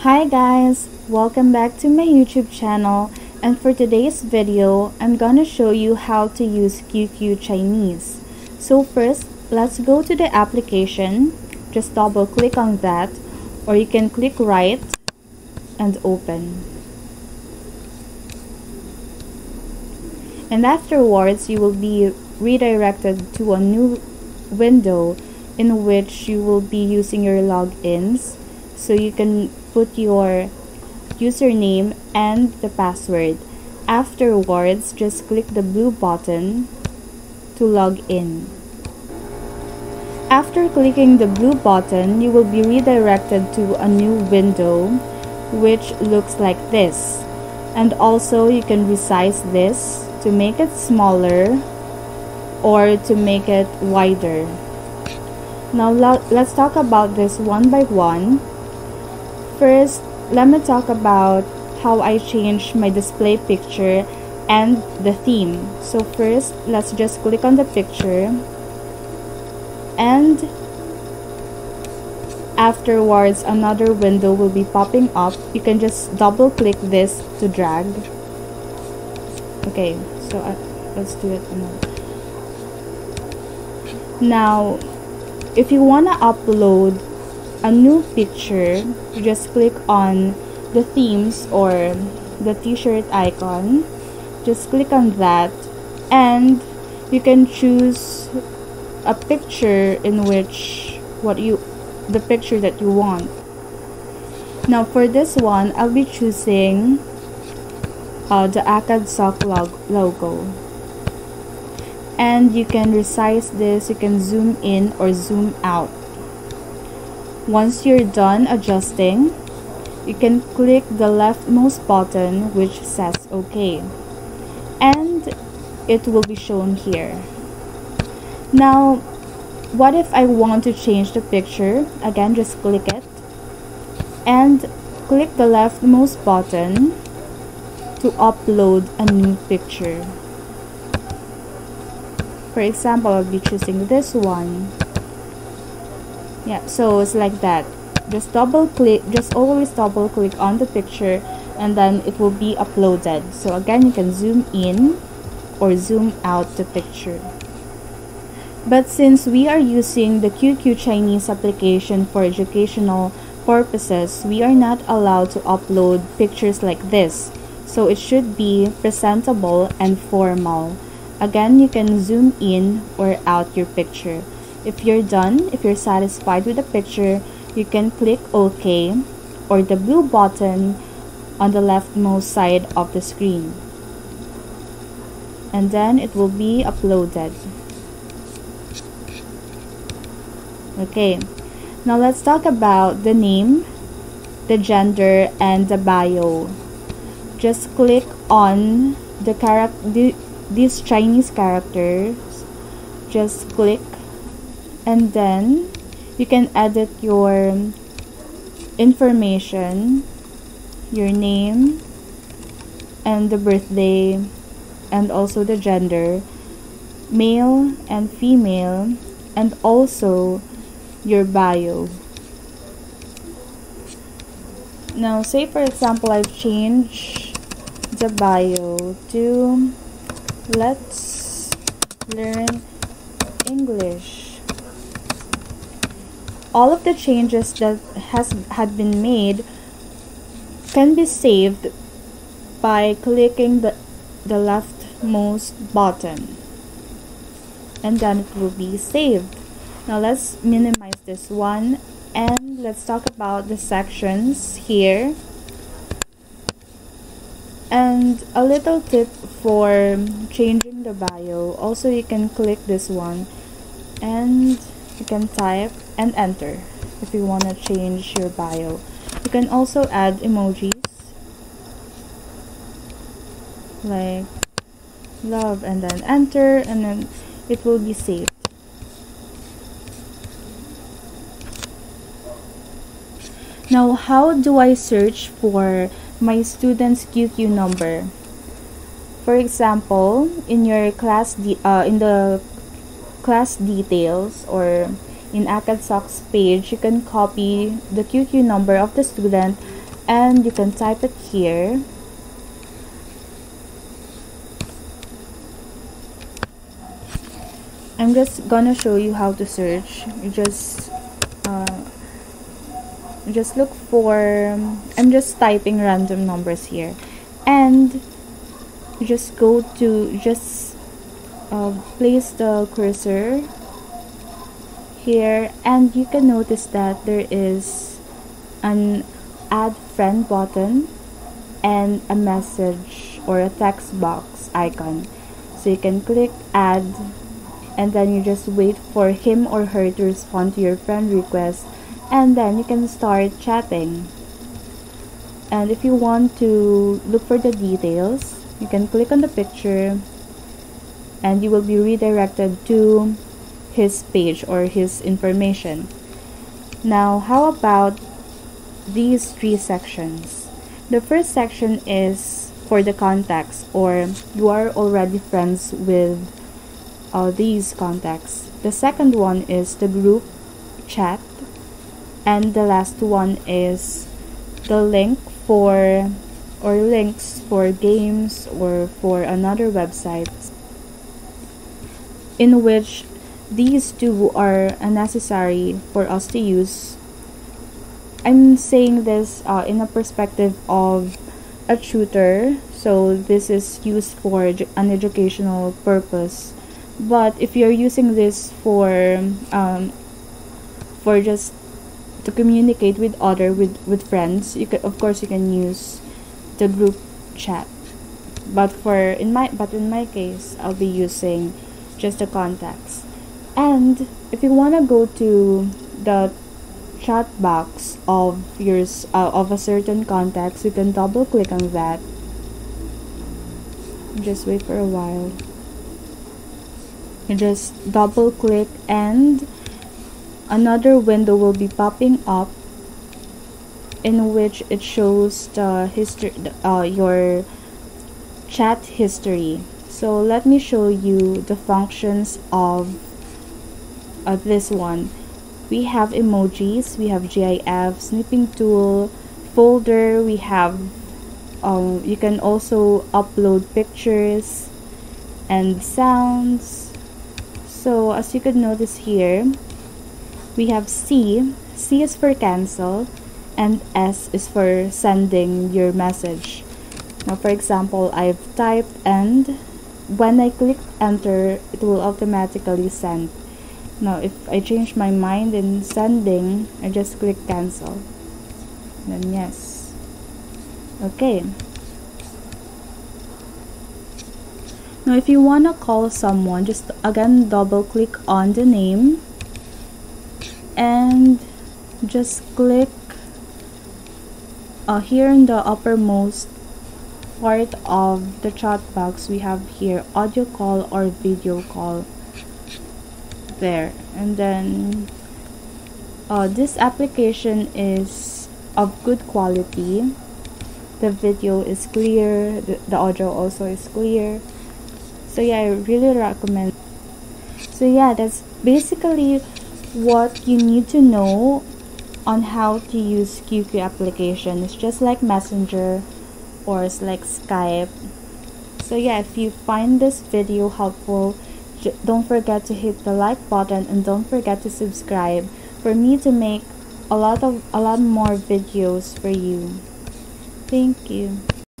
Hi guys, welcome back to my YouTube channel and for today's video, I'm gonna show you how to use QQ Chinese. So first, let's go to the application, just double click on that or you can click right and open. And afterwards, you will be redirected to a new window in which you will be using your logins so you can put your username and the password. Afterwards, just click the blue button to log in. After clicking the blue button, you will be redirected to a new window which looks like this. And also you can resize this to make it smaller or to make it wider. Now let's talk about this one by one. First, let me talk about how I changed my display picture and the theme. So first, let's just click on the picture and afterwards another window will be popping up. You can just double click this to drag. Okay, so uh, let's do it now if you want to upload a new picture you just click on the themes or the t-shirt icon. Just click on that. And you can choose a picture in which what you the picture that you want. Now for this one I'll be choosing uh, the ACAD log logo. And you can resize this. You can zoom in or zoom out once you're done adjusting you can click the leftmost button which says OK. And it will be shown here. Now what if I want to change the picture? Again just click it. And click the leftmost button to upload a new picture. For example I'll be choosing this one yeah so it's like that. Just double click just always double click on the picture and then it will be uploaded. So again you can zoom in or zoom out the picture. But since we are using the QQ Chinese application for educational purposes we are not allowed to upload pictures like this. So it should be presentable and formal. Again, you can zoom in or out your picture. If you're done, if you're satisfied with the picture, you can click OK or the blue button on the leftmost side of the screen. And then it will be uploaded. Okay, now let's talk about the name, the gender, and the bio. Just click on the character these Chinese characters just click and then you can edit your information your name and the birthday and also the gender male and female and also your bio now say for example I've changed the bio to Let's learn English. All of the changes that has had been made can be saved by clicking the, the leftmost button. And then it will be saved. Now let's minimize this one and let's talk about the sections here. And a little tip for changing the bio. Also you can click this one. And you can type and enter if you want to change your bio you can also add emojis like love and then enter and then it will be saved now how do I search for my student's QQ number. For example, in your class uh, in the class details or in ACADSOC's page, you can copy the QQ number of the student and you can type it here. I'm just gonna show you how to search. You just uh, just look for I'm just typing random numbers here. And just go to just uh, place the cursor here and you can notice that there is an add friend button and a message or a text box icon. So you can click add and then you just wait for him or her to respond to your friend request and then you can start chatting. And if you want to look for the details you can click on the picture and you will be redirected to his page or his information. Now how about these three sections? The first section is for the contacts or you are already friends with uh, these contacts. The second one is the group chat and the last one is the link for or links for games or for another website in which these two are unnecessary for us to use. I'm saying this uh, in a perspective of a tutor so this is used for an educational purpose. But if you're using this for um, for just to communicate with other with with friends you could of course you can use the group chat. But for in my but in my case I'll be using just the contacts and if you want to go to the chat box of yours uh, of a certain contacts you can double click on that. Just wait for a while. You just double click and another window will be popping up in which it shows the history uh, your chat history so let me show you the functions of uh, this one we have emojis we have gif snipping tool folder we have um, you can also upload pictures and sounds so as you could notice here we have C. C is for cancel and S is for sending your message. Now for example, I've typed and when I click enter, it will automatically send. Now if I change my mind in sending, I just click cancel. Then yes. Okay. Now if you want to call someone, just again double click on the name and just click uh, here in the uppermost part of the chat box we have here audio call or video call there. And then uh, this application is of good quality. The video is clear the, the audio also is clear. So yeah I really recommend. So yeah that's basically what you need to know on how to use QQ application. It's just like Messenger or it's like Skype. So yeah, if you find this video helpful, don't forget to hit the like button and don't forget to subscribe for me to make a lot of a lot more videos for you. Thank you.